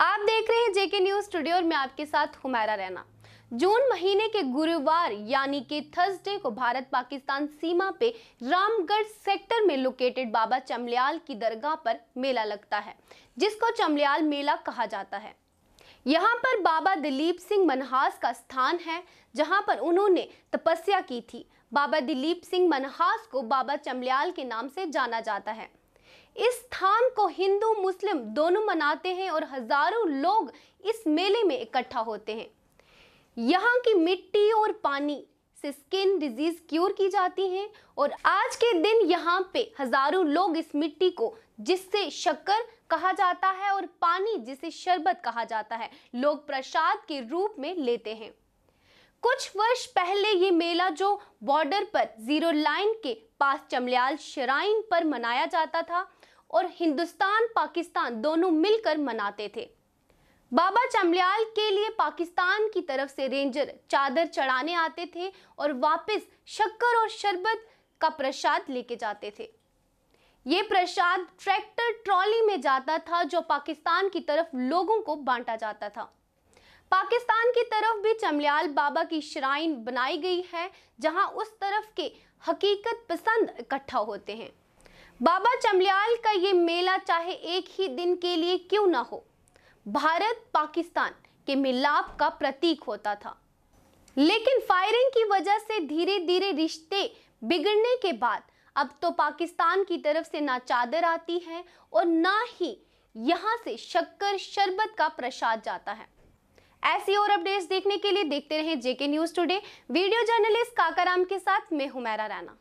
आप देख रहे हैं जेके न्यूज़ स्टूडियो और मैं आपके साथ हुमैरा रैना। जून महीने के गुरुवार, यानी कि थर्सडे को भारत पाकिस्तान सीमा पे रामगढ़ सेक्टर में लोकेटेड बाबा चमलियाल की दरगाह पर मेला लगता है, जिसको चमलियाल मेला कहा जाता है। यहाँ पर बाबा दिलीप सिंह मनहास का स्थान है, जहाँ पर उन्होंने तपस्या की थी। बाबा दिलीप सिंह मनहास को बाबा चमलियाल के नाम से जाना जाता है। इस स्थान को हिंदू, मुस्लिम दोनों मनाते हैं और हज़ारों लोग इस मेले में इकट्ठा होते हैं। यहाँ की मिट्टी और पानी से स्किन डिज़ीज़ क्योर की जाती है और आज के दिन यहाँ पे हज़ारों लोग इस मिट्टी को, जिससे शक्कर कहा जाता है और पानी जिसे शरबत कहा जाता है, लोग प्रसाद के रूप में लेते हैं। कुछ वर्ष पहले ये मेला जो बॉर्डर पर ज़ीरो लाइन के पास चमलियाल शराइन पर मनाया जाता था और हिंदुस्तान, पाकिस्तान दोनों मिलकर मनाते थे। बाबा चमलियाल के लिए पाकिस्तान की तरफ़ से रेंजर चादर चढ़ाने आते थे और वापस शक्कर और शरबत का प्रसाद लेके जाते थे। ये प्रसाद ट्रैक्टर ट्रॉली में जाता था जो पाकिस्तान की तरफ़ लोगों को बांटा जाता था। पाकिस्तान की तरफ़ भी चमलियाल बाबा की श्राइन बनाई गई है, जहाँ उस तरफ़ के हकीकत पसंद इकट्ठा होते हैं। बाबा चमलियाल का ये मेला चाहे एक ही दिन के लिए क्यों ना हो? भारत पाकिस्तान के मिलाप का प्रतीक होता था। लेकिन फायरिंग की वजह से धीरे धीरे रिश्ते बिगड़ने के बाद, अब तो पाकिस्तान की तरफ़ से ना चादर आती है और ना ही यहाँ से शक्कर शरबत का प्रसाद जाता है। ऐसी और अपडेट्स देखने के लिए देखते रहें JK news today. Video journalist Kakaram के साथ मैं हुमैरा राना